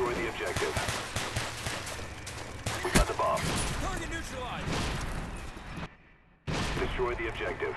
Destroy the objective. We got the bomb. Target neutralized. Destroy the objective.